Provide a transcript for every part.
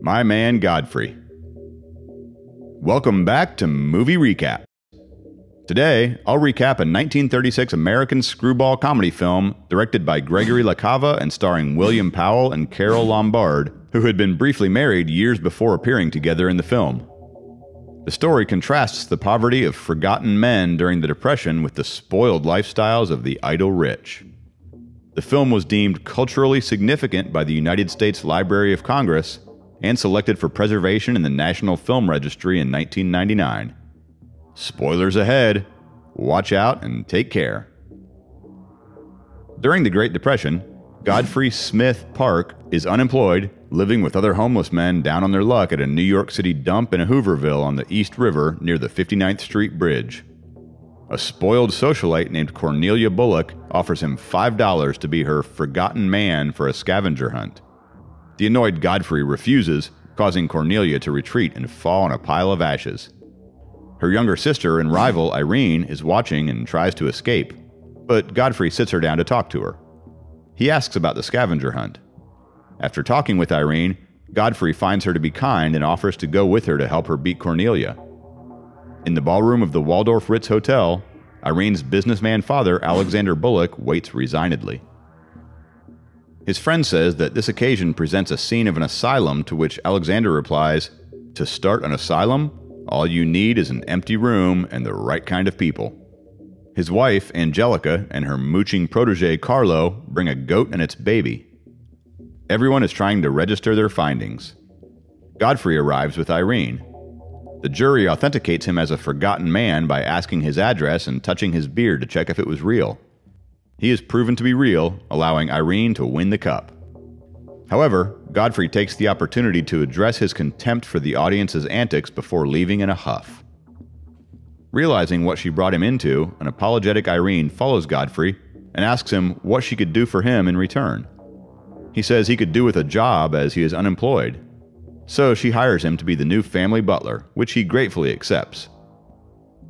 My man Godfrey. Welcome back to Movie Recap. Today, I'll recap a 1936 American screwball comedy film directed by Gregory LaCava and starring William Powell and Carole Lombard, who had been briefly married years before appearing together in the film. The story contrasts the poverty of forgotten men during the Depression with the spoiled lifestyles of the idle rich. The film was deemed culturally significant by the United States Library of Congress and selected for preservation in the National Film Registry in 1999. Spoilers ahead. Watch out and take care. During the Great Depression, Godfrey Smith Parke is unemployed, living with other homeless men down on their luck at a New York City dump in a Hooverville on the East River near the 59th Street Bridge. A spoiled socialite named Cornelia Bullock offers him $5 to be her forgotten man for a scavenger hunt. The annoyed Godfrey refuses, causing Cornelia to retreat and fall on a pile of ashes. Her younger sister and rival, Irene, is watching and tries to escape, but Godfrey sits her down to talk to her. He asks about the scavenger hunt. After talking with Irene, Godfrey finds her to be kind and offers to go with her to help her beat Cornelia. In the ballroom of the Waldorf Ritz Hotel, Irene's businessman father, Alexander Bullock, waits resignedly. His friend says that this occasion presents a scene of an asylum to which Alexander replies, To start an asylum, all you need is an empty room and the right kind of people. His wife, Angelica, and her mooching protege, Carlo, bring a goat and its baby. Everyone is trying to register their findings. Godfrey arrives with Irene. The jury authenticates him as a forgotten man by asking his address and touching his beard to check if it was real. He is proven to be real, allowing Irene to win the cup. However, Godfrey takes the opportunity to address his contempt for the audience's antics before leaving in a huff. Realizing what she brought him into, an apologetic Irene follows Godfrey and asks him what she could do for him in return. He says he could do with a job as he is unemployed, so she hires him to be the new family butler, which he gratefully accepts.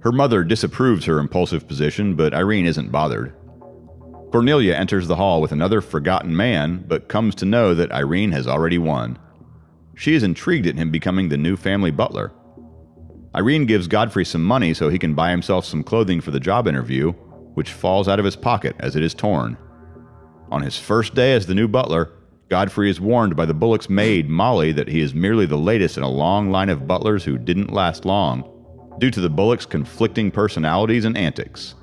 Her mother disapproves her impulsive position, but Irene isn't bothered. Cornelia enters the hall with another forgotten man, but comes to know that Irene has already won. She is intrigued at him becoming the new family butler. Irene gives Godfrey some money so he can buy himself some clothing for the job interview, which falls out of his pocket as it is torn. On his first day as the new butler, Godfrey is warned by the Bullock's maid, Molly, that he is merely the latest in a long line of butlers who didn't last long, due to the Bullock's conflicting personalities and antics.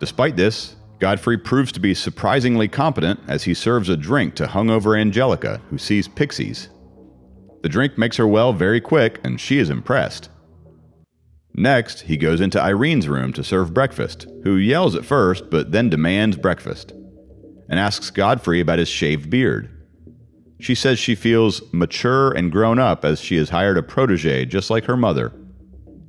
Despite this, Godfrey proves to be surprisingly competent as he serves a drink to hungover Angelica, who sees pixies. The drink makes her well very quick, and she is impressed. Next, he goes into Irene's room to serve breakfast, who yells at first but then demands breakfast and asks Godfrey about his shaved beard. She says she feels mature and grown up as she has hired a protege just like her mother.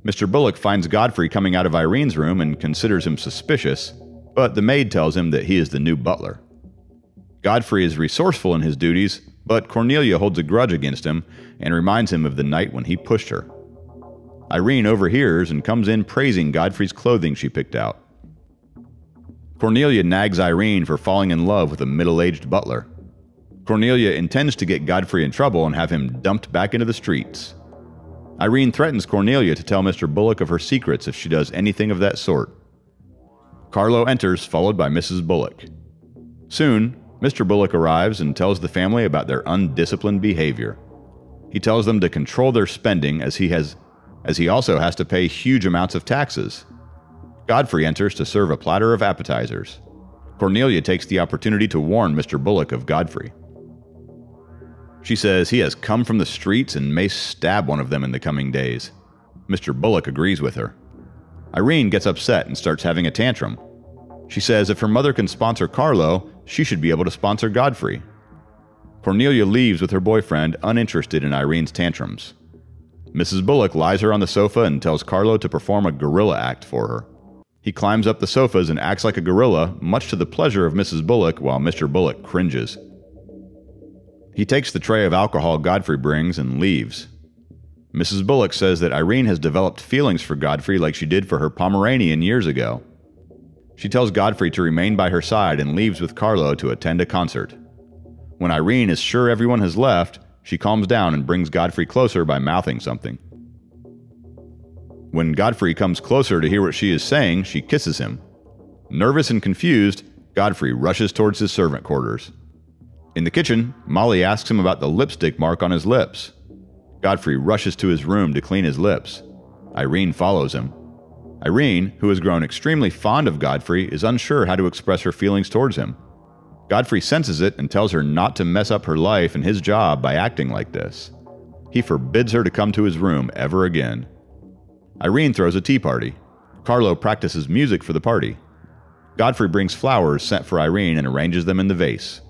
Mr. Bullock finds Godfrey coming out of Irene's room and considers him suspicious, but the maid tells him that he is the new butler. Godfrey is resourceful in his duties, but Cornelia holds a grudge against him and reminds him of the night when he pushed her. Irene overhears and comes in praising Godfrey's clothing she picked out. Cornelia nags Irene for falling in love with a middle aged butler. Cornelia intends to get Godfrey in trouble and have him dumped back into the streets. Irene threatens Cornelia to tell Mr. Bullock of her secrets if she does anything of that sort. Carlo enters, followed by Mrs. Bullock. Soon, Mr. Bullock arrives and tells the family about their undisciplined behavior. He tells them to control their spending as he has as he also has to pay huge amounts of taxes. Godfrey enters to serve a platter of appetizers. Cornelia takes the opportunity to warn Mr. Bullock of Godfrey. She says he has come from the streets and may stab one of them in the coming days. Mr. Bullock agrees with her. Irene gets upset and starts having a tantrum. She says if her mother can sponsor Carlo, she should be able to sponsor Godfrey. Cornelia leaves with her boyfriend, uninterested in Irene's tantrums. Mrs. Bullock lies her on the sofa and tells Carlo to perform a gorilla act for her. He climbs up the sofas and acts like a gorilla, much to the pleasure of Mrs. Bullock, while Mr. Bullock cringes. He takes the tray of alcohol Godfrey brings and leaves. Mrs. Bullock says that Irene has developed feelings for Godfrey like she did for her Pomeranian years ago. She tells Godfrey to remain by her side and leaves with Carlo to attend a concert. When Irene is sure everyone has left, she calms down and brings Godfrey closer by mouthing something. When Godfrey comes closer to hear what she is saying, she kisses him. Nervous and confused, Godfrey rushes towards his servant quarters. In the kitchen, Molly asks him about the lipstick mark on his lips. Godfrey rushes to his room to clean his lips. Irene follows him. Irene, who has grown extremely fond of Godfrey, is unsure how to express her feelings towards him. Godfrey senses it and tells her not to mess up her life and his job by acting like this. He forbids her to come to his room ever again. Irene throws a tea party. Carlo practices music for the party. Godfrey brings flowers sent for Irene and arranges them in the vase.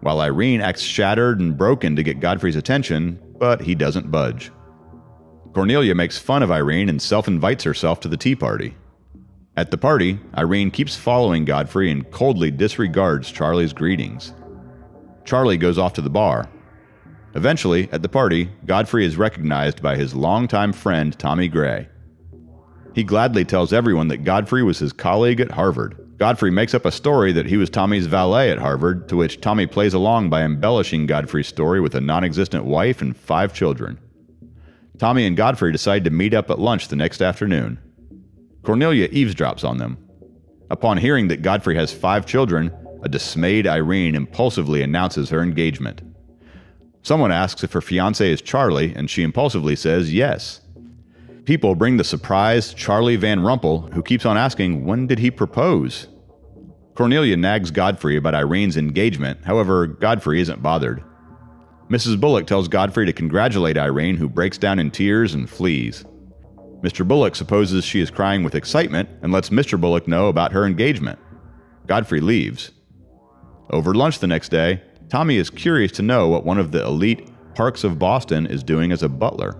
While Irene acts shattered and broken to get Godfrey's attention, but he doesn't budge. Cornelia makes fun of Irene and self invites herself to the tea party. At the party, Irene keeps following Godfrey and coldly disregards Charlie's greetings. Charlie goes off to the bar. Eventually, at the party, Godfrey is recognized by his longtime friend Tommy Gray. He gladly tells everyone that Godfrey was his colleague at Harvard. Godfrey makes up a story that he was Tommy's valet at Harvard, to which Tommy plays along by embellishing Godfrey's story with a non existent wife and five children. Tommy and Godfrey decide to meet up at lunch the next afternoon. Cornelia eavesdrops on them. Upon hearing that Godfrey has five children, a dismayed Irene impulsively announces her engagement. Someone asks if her fiance is Charlie, and she impulsively says yes. People bring the surprised Charlie Van Rumple, who keeps on asking, when did he propose? Cornelia nags Godfrey about Irene's engagement, however, Godfrey isn't bothered. Mrs. Bullock tells Godfrey to congratulate Irene, who breaks down in tears and flees. Mr. Bullock supposes she is crying with excitement and lets Mr. Bullock know about her engagement. Godfrey leaves. Over lunch the next day, Tommy is curious to know what one of the elite Parkes of Boston is doing as a butler.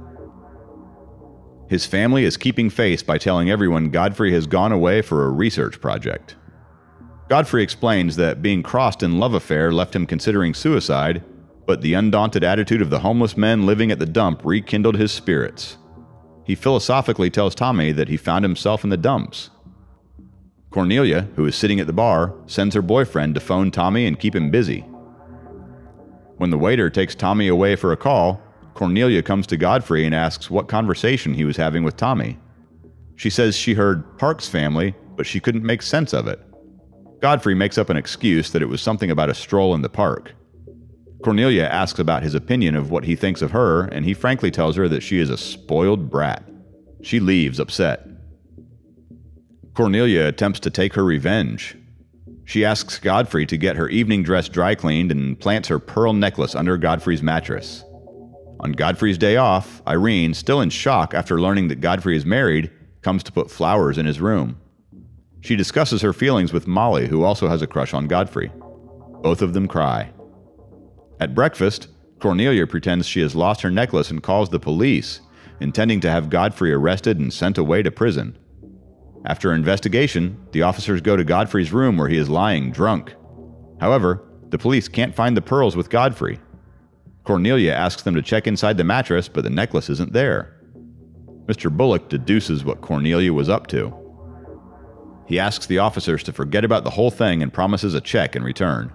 His family is keeping face by telling everyone Godfrey has gone away for a research project. Godfrey explains that being crossed in love affair left him considering suicide, but the undaunted attitude of the homeless men living at the dump rekindled his spirits. He philosophically tells Tommy that he found himself in the dumps. Cornelia, who is sitting at the bar, sends her boyfriend to phone Tommy and keep him busy. When the waiter takes Tommy away for a call, Cornelia comes to Godfrey and asks what conversation he was having with Tommy. She says she heard Parkes family, but she couldn't make sense of it. Godfrey makes up an excuse that it was something about a stroll in the park. Cornelia asks about his opinion of what he thinks of her, and he frankly tells her that she is a spoiled brat. She leaves upset. Cornelia attempts to take her revenge. She asks Godfrey to get her evening dress dry cleaned and plants her pearl necklace under Godfrey's mattress. On Godfrey's day off, Irene, still in shock after learning that Godfrey is married, comes to put flowers in his room. She discusses her feelings with Molly, who also has a crush on Godfrey. Both of them cry. At breakfast, Cornelia pretends she has lost her necklace and calls the police, intending to have Godfrey arrested and sent away to prison. After investigation, the officers go to Godfrey's room where he is lying drunk. However, the police can't find the pearls with Godfrey, Cornelia asks them to check inside the mattress, but the necklace isn't there. Mr. Bullock deduces what Cornelia was up to. He asks the officers to forget about the whole thing and promises a check in return.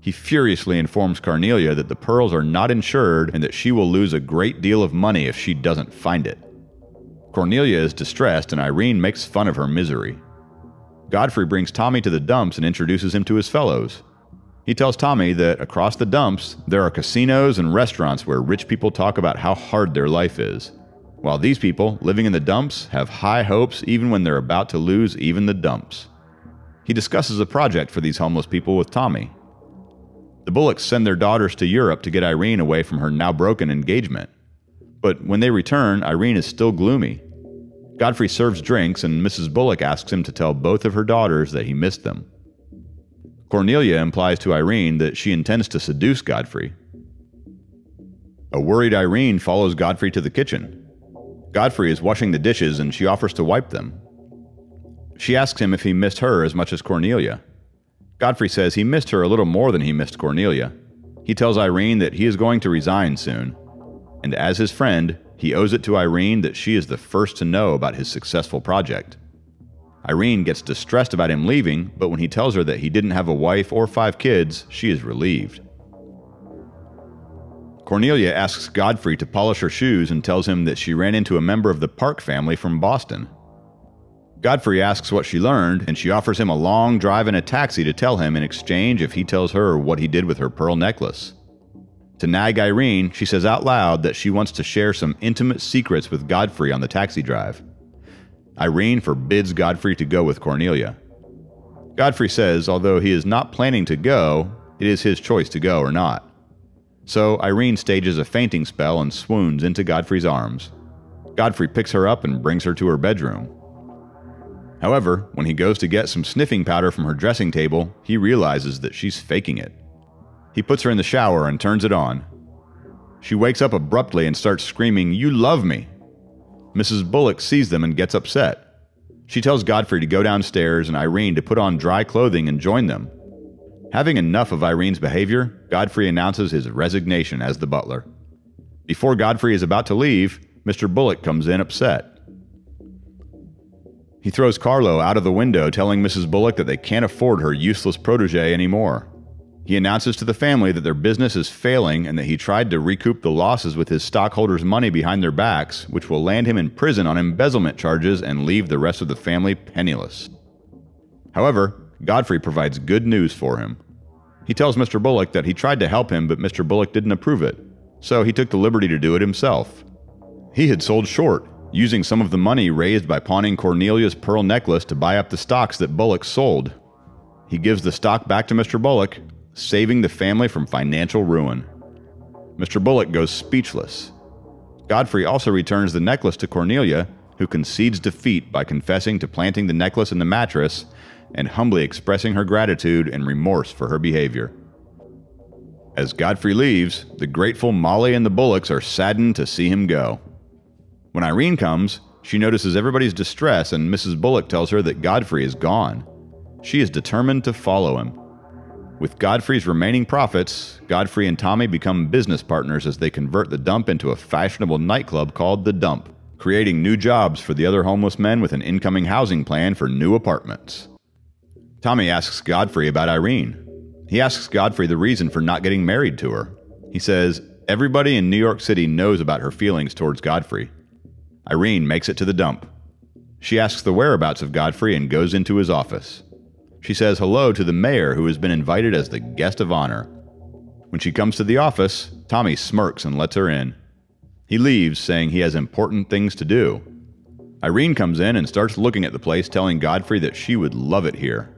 He furiously informs Cornelia that the pearls are not insured and that she will lose a great deal of money if she doesn't find it. Cornelia is distressed and Irene makes fun of her misery. Godfrey brings Tommy to the dumps and introduces him to his fellows. He tells Tommy that across the dumps, there are casinos and restaurants where rich people talk about how hard their life is, while these people, living in the dumps, have high hopes even when they're about to lose even the dumps. He discusses a project for these homeless people with Tommy. The Bullocks send their daughters to Europe to get Irene away from her now broken engagement. But when they return, Irene is still gloomy. Godfrey serves drinks, and Mrs. Bullock asks him to tell both of her daughters that he missed them. Cornelia implies to Irene that she intends to seduce Godfrey. A worried Irene follows Godfrey to the kitchen. Godfrey is washing the dishes and she offers to wipe them. She asks him if he missed her as much as Cornelia. Godfrey says he missed her a little more than he missed Cornelia. He tells Irene that he is going to resign soon, and as his friend, he owes it to Irene that she is the first to know about his successful project. Irene gets distressed about him leaving, but when he tells her that he didn't have a wife or five kids, she is relieved. Cornelia asks Godfrey to polish her shoes and tells him that she ran into a member of the Parke family from Boston. Godfrey asks what she learned, and she offers him a long drive in a taxi to tell him in exchange if he tells her what he did with her pearl necklace. To nag Irene, she says out loud that she wants to share some intimate secrets with Godfrey on the taxi drive. Irene forbids Godfrey to go with Cornelia. Godfrey says, although he is not planning to go, it is his choice to go or not. So Irene stages a fainting spell and swoons into Godfrey's arms. Godfrey picks her up and brings her to her bedroom. However, when he goes to get some sniffing powder from her dressing table, he realizes that she's faking it. He puts her in the shower and turns it on. She wakes up abruptly and starts screaming, You love me! Mrs. Bullock sees them and gets upset. She tells Godfrey to go downstairs and Irene to put on dry clothing and join them. Having enough of Irene's behavior, Godfrey announces his resignation as the butler. Before Godfrey is about to leave, Mr. Bullock comes in upset. He throws Carlo out of the window, telling Mrs. Bullock that they can't afford her useless protege anymore. He announces to the family that their business is failing and that he tried to recoup the losses with his stockholders' money behind their backs, which will land him in prison on embezzlement charges and leave the rest of the family penniless. However, Godfrey provides good news for him. He tells Mr. Bullock that he tried to help him, but Mr. Bullock didn't approve it, so he took the liberty to do it himself. He had sold short, using some of the money raised by pawning Cornelia's pearl necklace to buy up the stocks that Bullock sold. He gives the stock back to Mr. Bullock, saving the family from financial ruin. Mr. Bullock goes speechless. Godfrey also returns the necklace to Cornelia, who concedes defeat by confessing to planting the necklace in the mattress and humbly expressing her gratitude and remorse for her behavior. As Godfrey leaves, the grateful Molly and the Bullocks are saddened to see him go. When Irene comes, she notices everybody's distress, and Mrs. Bullock tells her that Godfrey is gone. She is determined to follow him. With Godfrey's remaining profits, Godfrey and Tommy become business partners as they convert the dump into a fashionable nightclub called The Dump, creating new jobs for the other homeless men with an incoming housing plan for new apartments. Tommy asks Godfrey about Irene. He asks Godfrey the reason for not getting married to her. He says, Everybody in New York City knows about her feelings towards Godfrey. Irene makes it to the dump. She asks the whereabouts of Godfrey and goes into his office. She says hello to the mayor who has been invited as the guest of honor. When she comes to the office, Tommy smirks and lets her in. He leaves, saying he has important things to do. Irene comes in and starts looking at the place, telling Godfrey that she would love it here.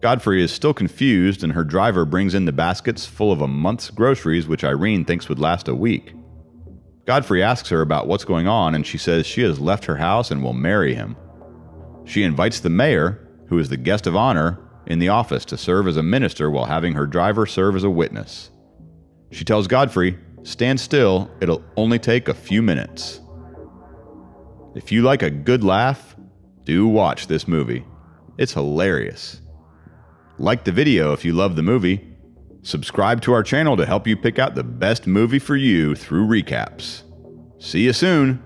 Godfrey is still confused, and her driver brings in the baskets full of a month's groceries, which Irene thinks would last a week. Godfrey asks her about what's going on, and she says she has left her house and will marry him. She invites the mayor, who is the guest of honor, in the office to serve as a minister while having her driver serve as a witness. She tells Godfrey, Stand still, it'll only take a few minutes. If you like a good laugh, do watch this movie. It's hilarious. Like the video if you love the movie, Subscribe to our channel to help you pick out the best movie for you through recaps. See you soon!